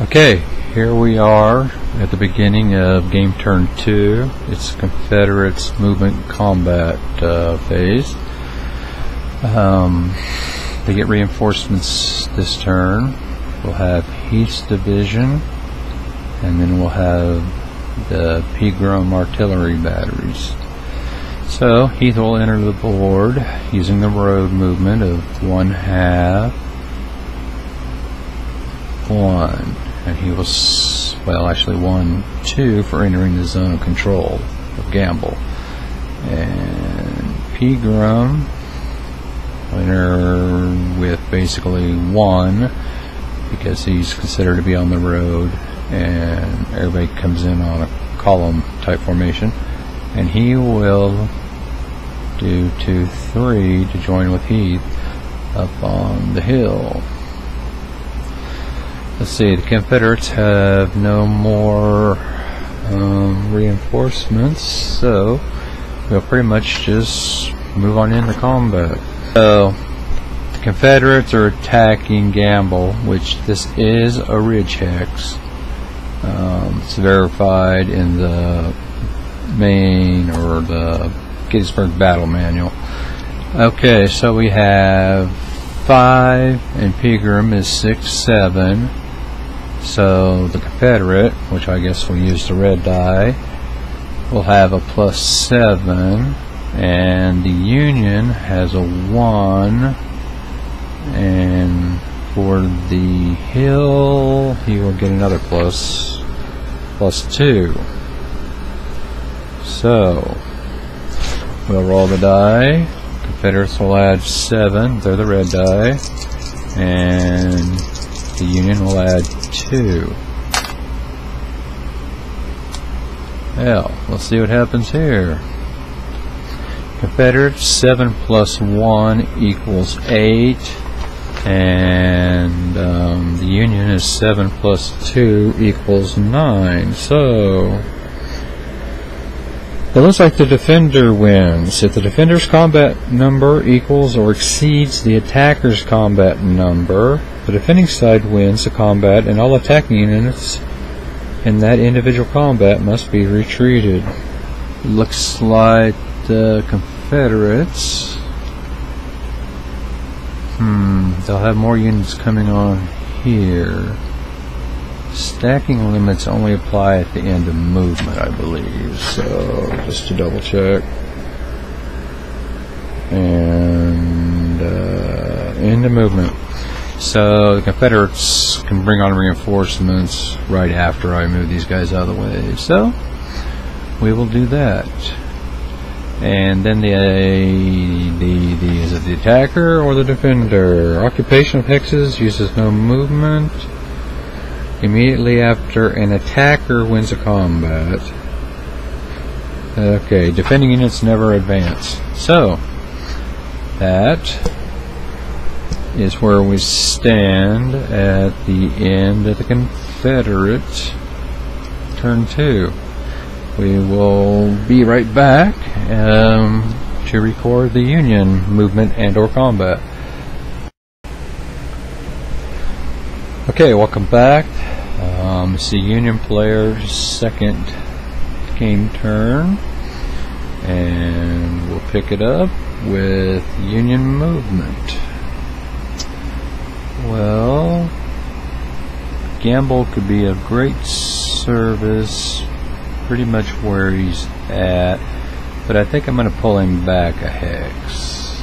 Okay, here we are at the beginning of game turn 2. It's Confederates movement combat uh, phase. Um, they get reinforcements this turn. We'll have Heth's division, and then we'll have the Pegram artillery batteries. So Heath will enter the board using the road movement of one half, one and he was well actually one two for entering the zone of control of Gamble. And Pegram enter with basically one because he's considered to be on the road and everybody comes in on a column type formation. And he will do two three to join with Heth up on the hill Let's see, the Confederates have no more um, reinforcements, so we'll pretty much just move on into combat. So, the Confederates are attacking Gamble, which this is a ridge hex. Um, it's verified in the main or the Gettysburg Battle Manual. Okay, so we have 5 and Pegram is 6, 7. So the Confederate, which I guess will use the red die, will have a plus 7, and the Union has a 1, and for the Hill, he will get another plus, plus 2. So, we'll roll the die. Confederates will add 7, they're the red die, and the Union will add 2. Well, let's see what happens here. Confederates 7 plus 1 equals 8. And um, the Union is 7 plus 2 equals 9. So, it looks like the defender wins. If the defender's combat number equals or exceeds the attacker's combat number, the defending side wins the combat and all attacking units in that individual combat must be retreated. Looks like the Confederates. Hmm, they'll have more units coming on here. Stacking limits only apply at the end of movement, I believe. So, just to double check. And, uh, end of movement. So, the Confederates can bring on reinforcements right after I move these guys out of the way. So, we will do that. And then the, the, the, is it the attacker or the defender? Occupation of hexes uses no movement immediately after an attacker wins a combat. Okay, defending units never advance. So, that is where we stand at the end of the Confederate turn 2. We will be right back um, to record the Union movement and or combat. Okay, welcome back. Um, it's the Union player's second game turn. And we'll pick it up with Union movement. Well, Gamble could be a great service pretty much where he's at, but I think I'm going to pull him back a hex.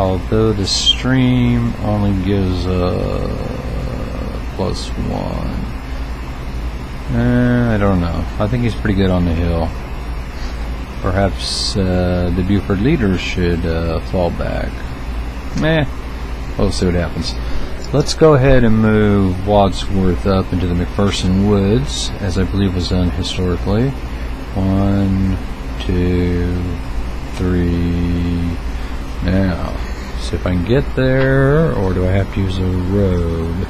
Although the stream only gives a plus one. Uh, I don't know. I think he's pretty good on the hill. Perhaps uh, the Buford leaders should uh, fall back. Meh. We'll see what happens. Let's go ahead and move Wadsworth up into the McPherson Woods, as I believe was done historically. One, two, three. Now, see if I can get there, or do I have to use a road?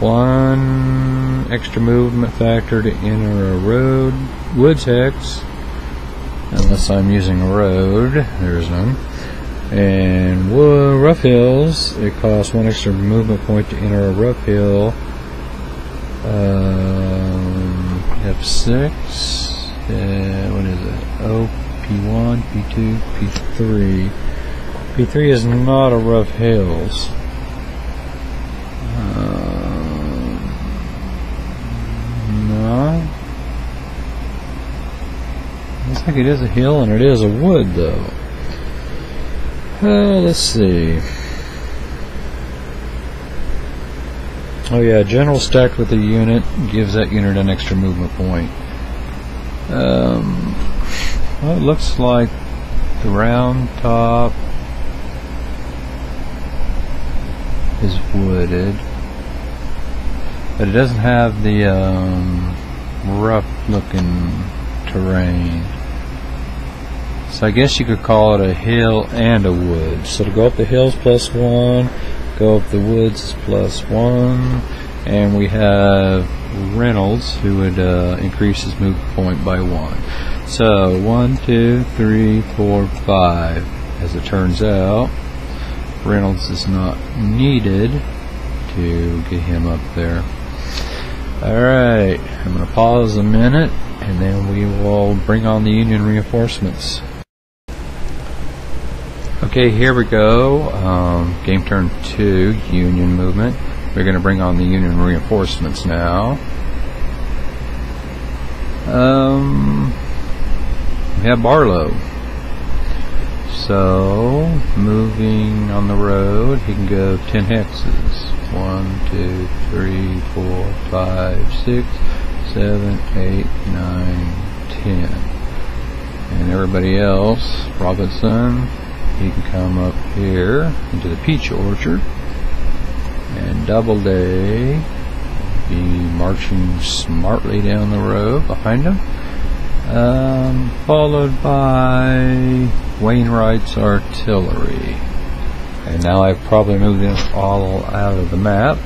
One extra movement factor to enter a road woods hex unless I'm using a road there's none and rough hills it costs one extra movement point to enter a rough hill Um, F6. Uh, what is it? O, P1, P2, P3. P3 is not a rough hills. Um, no. Looks like it is a hill and it is a wood though. Uh, let's see. Oh yeah, general stacked with a unit gives that unit an extra movement point. Um, well, it looks like the round top is wooded, but it doesn't have the um, rough looking terrain. So I guess you could call it a hill and a wood. So to go up the hills plus one, go up the woods plus one, and we have Reynolds who would uh, increase his move point by one. So one, two, three, four, five. As it turns out, Reynolds is not needed to get him up there. Alright, I'm going to pause a minute and then we will bring on the Union reinforcements. Okay, here we go. Um, game turn 2, Union movement. We're going to bring on the Union reinforcements now. Um, we have Barlow. So, moving on the road, he can go 10 hexes. 1, 2, 3, 4, 5, 6, 7, 8, 9, 10. And everybody else, Robinson, he can come up here into the peach orchard. And Doubleday be marching smartly down the road behind him. Um, followed by Wainwright's artillery. And now I've probably moved them all out of the map,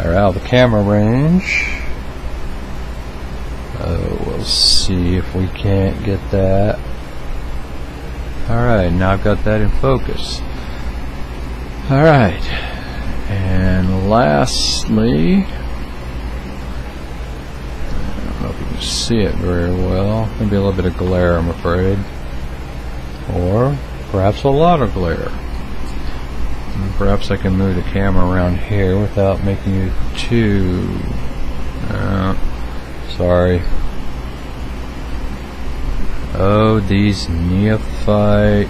or out of the camera range. Uh, we'll see if we can't get that. Alright, now I've got that in focus. Alright, and lastly, I don't know if you can see it very well. Maybe a little bit of glare, I'm afraid. Or perhaps a lot of glare. And perhaps I can move the camera around here without making it too. Uh, sorry. Oh, these neophyte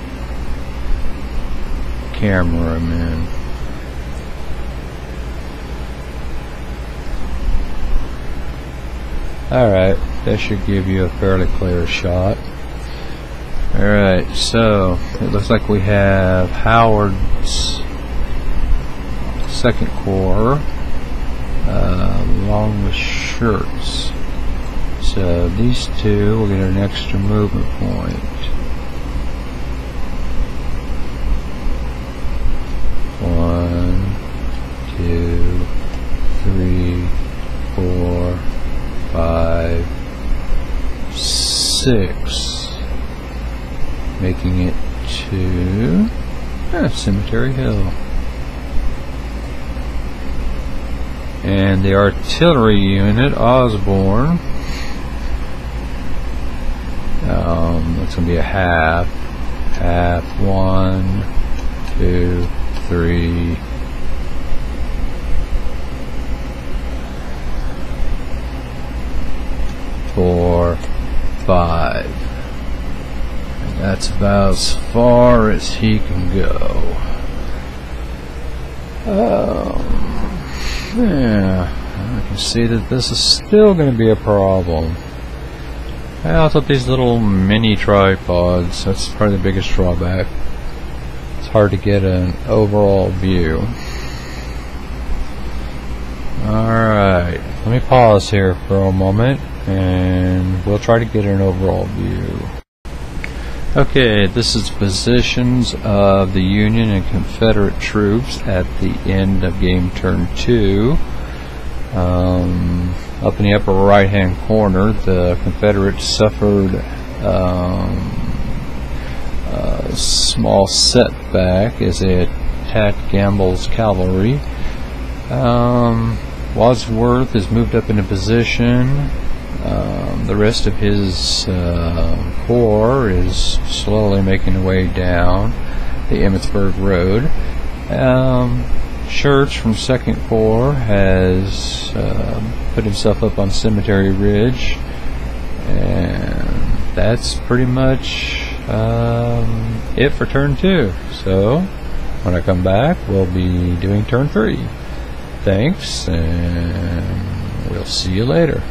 cameramen. Alright, that should give you a fairly clear shot. Alright, so it looks like we have Howard's second corps uh, along with Schurz. So these two will get an extra movement point. One, two, three, four, five, six. Making it to eh, Cemetery Hill. And the artillery unit, Osborn, um, it's going to be a half, half, one, two, three, four, five. And that's about as far as he can go. Um, yeah, I can see that this is still going to be a problem. I thought these little mini tripods, that's probably the biggest drawback. It's hard to get an overall view. Alright, let me pause here for a moment and we'll try to get an overall view. Okay, this is positions of the Union and Confederate troops at the end of game turn 2. Um, up in the upper right hand corner, the Confederates suffered um, a small setback as they attacked Gamble's cavalry. Um, Wadsworth is moved up into position. Um, the rest of his uh, corps is slowly making their way down the Emmitsburg Road. Um, Church from Second Corps has um, put himself up on Cemetery Ridge, and that's pretty much um, it for turn two. So when I come back, we'll be doing turn three. Thanks, and we'll see you later.